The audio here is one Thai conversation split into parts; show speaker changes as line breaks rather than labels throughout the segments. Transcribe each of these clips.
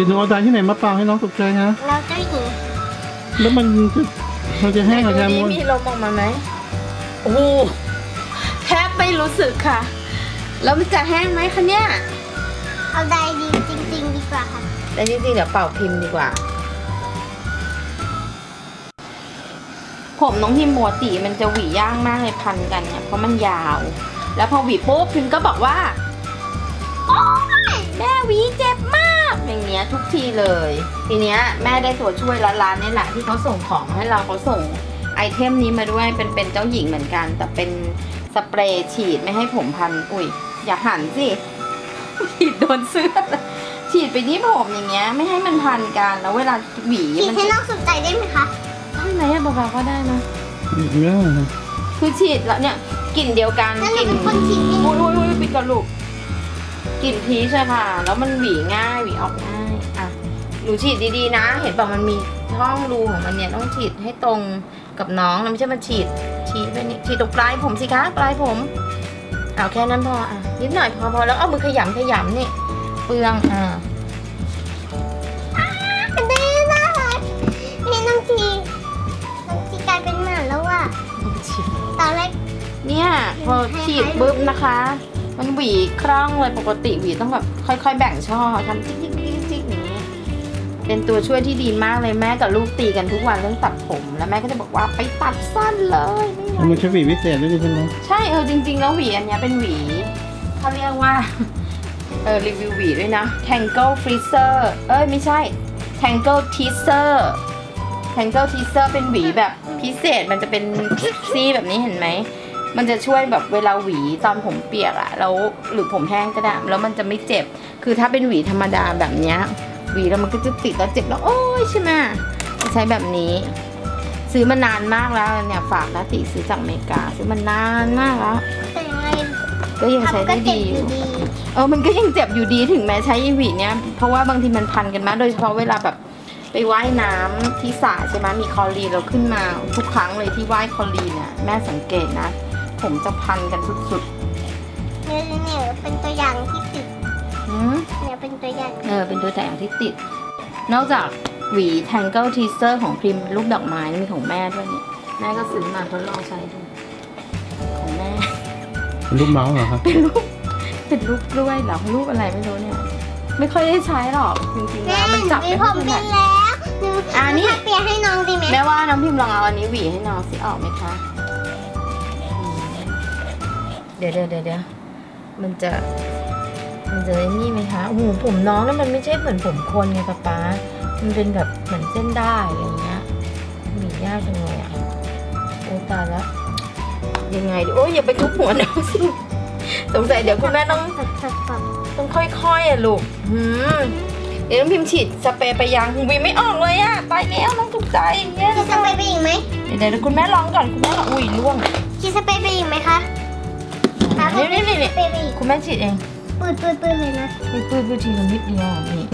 จีนเอาดายที่ไหนมาเป่าให้น้องตกใจนะ
เราเจ้าหญิง
แล้วมันจะมันจะแห้งเหรอแค
ดู
มูล
นี่มีลมออกมาไหมโอ้โหแทบไม่รู้สึกค่ะ แล้วมันจะแห้งไหมคะเนี่ย
เอาไดดีจริง ๆ ดีกว่าค่ะ
แต่จริงๆเดี๋ยวเป่าพิมพ์ดีกว่า ผมน้องพิมพ์ปกติมันจะหวีย่างมากเลยพันกันเนี่ยเพราะมันยาว แล้วพอหวีปุ๊บพิมพ์ก็บอกว่าโอ๊ยแม่หวีเจ็บมาก อย่างเงี้ยทุกทีเลย ทีเนี้ยแม่ได้ตัวช่วยร้านๆนี่แหละที่เขาส่งของให้เราเขาส่งไอเทมนี้มาด้วยเป็นเป็นเจ้าหญิงเหมือนกัน แต่เป็นสเปรย์ฉีดไม่ให้ผมพันอุ้ยอย่าหันสิฉีดโดนเสื้อเลยฉีดไปที่ผมอย่างเงี้ยไม่ให้มันพันกันแล้วเวลาหวี
ฉีด
มัน
ให้น้องสนใจได้ไหมคะ
ได้ไหมอะเบาๆก็ได้นะ
อีกแล้วนะ
คือฉีดแล้วเนี่ยกลิ่นเดียวกัน
นั่น
ก
เรา
ลิ่น
เป็นคนฉีดเอง
อุ้ยอุ้ยอุ้ยปิดกระลูก กลิ่นพีชอะค่ะ แล้วมันหวีง่ายหวีออกง่ายอะหนูฉีดดีๆนะ เห็นบอกมันมีช่องรูของมันเนี่ยต้องฉีดให้ตรงกับน้องแล้วไม่ใช่มาฉีดฉีดไปนี่ฉีดตรงปลายผมสิคะปลายผมเอาแค่นั้นพออะนิดหน่อยพอพอแล้วเอามือขยำขยำนี่เปลืองอ่า
อันนี้น่ารักนี่น้องทีน้องทีกลายเป็นหมาแล้วอะตอนแรก
เนี่ยพอฉีดปุ๊บนะคะ มันหวีคล่องเลยปกติหวีต้องแบบค่อย ๆ แบ่งช่อทำจิ๊กจิ๊กจิ๊กจิ๊กอย่างนี้ เป็นตัวช่วยที่ดีมากเลยแม่กับลูกตีกันทุกวันเรื่องตัดผมแล้วแม่ก็จะบอกว่าไปตัดสั้นเลยไม่ไหว
มันใช้หวีวิเศษด้วยใช่ไหม
ใช่เออจริง ๆ แล้วหวีอันนี้เป็นหวีเขาเรียกว่าเออรีวิวหวีด้วยนะ Tangle Freezer เอ้ยไม่ใช่ Tangle Teaser Tangle Teaser เป็นหวีแบบพิเศษมันจะเป็นซี่แบบนี้เห็นไหม มันจะช่วยแบบเวลาหวีตอนผมเปียกอะแล้วหรือผมแห้งก็ได้แล้วมันจะไม่เจ็บ คือถ้าเป็นหวีธรรมดาแบบเนี้ยหวีแล้วมันก็จะติดแล้วเจ็บแล้วโอ้ยใช่ไหมจะใช้แบบนี้ ซื้อมานานมากแล้วเนี่ยฝากนะติซื้อจากอเมริกาซื้อมานานมากแล้ว
แต่ยังไง
ก็ยังใช้
ทำก็
ได้
เจ็บ
ดี
อ
อยู่ยู่
ดี
เออมันก็ยังเจ็บอยู่ดีถึงแม้ใช้อีหวีเนี่ยเพราะว่าบางทีมันพันกันมากโดยเฉพาะเวลาแบบไปว่ายน้ำที่สระใช่ไหมมีคลอรีนเราขึ้นมาทุกครั้งเลยที่ว่ายคลอรีนน่ะแม่สังเกตนะ ผมจะพันกันสุด
เนี่ยเนี่ยเป็นตัวอย่างที่ติด
ๆหืม
เนี่ยเป็นตัวอย่าง
เออเป็นตัวแต่งที่ติด นอกจากหวี Tangle Teaser ของพิมพ์รูปดอกไม้มีของแม่ด้วยเนี่ย แม่ก็ซื้อมาทดลองใช้ดู ของแม่
เป็นรูปเมาส์เหรอครับ
เป็นรูปเป็นรูปกล้วยเหรอรูปอะไรไม่รู้เนี่ย ไม่ค่อยได้ใช้หรอกจริงๆ
แม่
แล้วมันจับ
มี
ไม่
ผ
ค่อ
ม
ยถ
เป็
นั
น
ด
แล้วหนู
อ่านี่
ถ้าเปียให้น้องดีไหม
แม่ว่าน้องพิมพ์ลองเอาอันนี้หวีให้น้องสิออกไหมคะอืม เดี๋ยวเดี๋ยวเดี๋ยวเดี๋ยวมันจะ มันจะไอ้นี่ไหมคะโอ้โหผมน้องนั่นมันไม่ใช่เหมือนผมคนไงป๊าป๊ามันเป็นแบบเหมือนเส้นได้อะไรอย่างเงี้ยหวียากจังเลยอะโอ้ตายแล้วยังไงดิโอ้ยอย่าไปทุบหัวน้องสิสงสัยเดี๋ยวคุณแม่ต้อง
สับสับสับ
ต้องค่อยๆอะลูกหืมเดี๋ยวน้องพิมพ์ฉีดสเปรย์ไปยังหูวีไม่ออกเลยอะตายแล้วน้องถูกใจอย่างเงี้ย
ฉีดสเปรย์ไปอีกไหม
เดี๋ยวเดี๋ยวคุณแม่ลองก่อนคุณแม่ลองอุ้ยล่วง
ฉีดสเปรย์ไปอีกไหมคะ
นี่นี่นี่
ส
นี่
เปรย์ไปอีก
คุณแม่ฉีดเอง
ปืดปืดปืดเลยนะ
ปื้ดปื้ดปื้ดทีละนิดเดียวนี่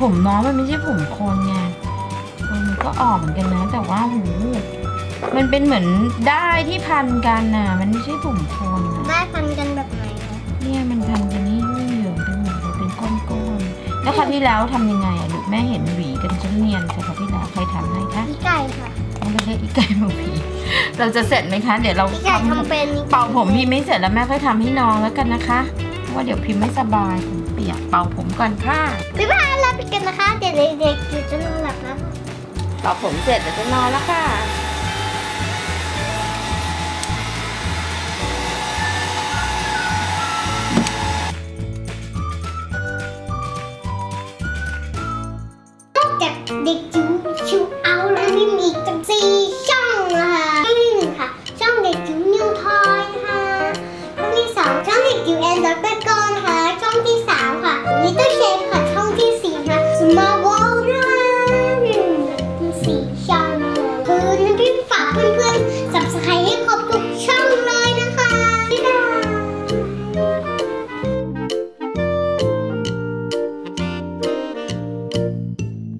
ผมน้องมันไม่ใช่ผมโคนไงเออมันก็ออกเหมือนกันนะ แต่ว่าหูมันเป็นเหมือนได้ที่พันกันน่ะ มันไม่ใช่ผมโคนนะ
ได้พันกันแบบไหนคะ
เนี่ยมันพันกันนี่ยุ่งเหยิงไปหมดเลยเป็นก้อนๆแล้วคราวที่แล้วทำยังไงอะลูก แม่เห็นหวีกันจนเนียนแต่คราวที่แล้วใครทำให้คะ
พี่ไก่ค่ะ
ต้องไปเรียกอีไก่มาหวีเราจะเสร็จไหมคะ เดี๋ยวเรา
พี่ไก่
ทำ
ทำเป็น
เป่าผมพี่ไม่เสร็จแล้วแม่ค่อยทำให้น้องแล้วกันนะคะเพราะว่าเดี๋ยวพิมพ์ไม่สบายผมเปียกเป่าผมก่อนค่ะ
บ๊ายบายลาไปกันนะคะ เดี๋ยวเด็กๆจะนอนหลับแล้ว
เป่าผมเสร็จเดี๋ยวจะนอนแล้วค่ะ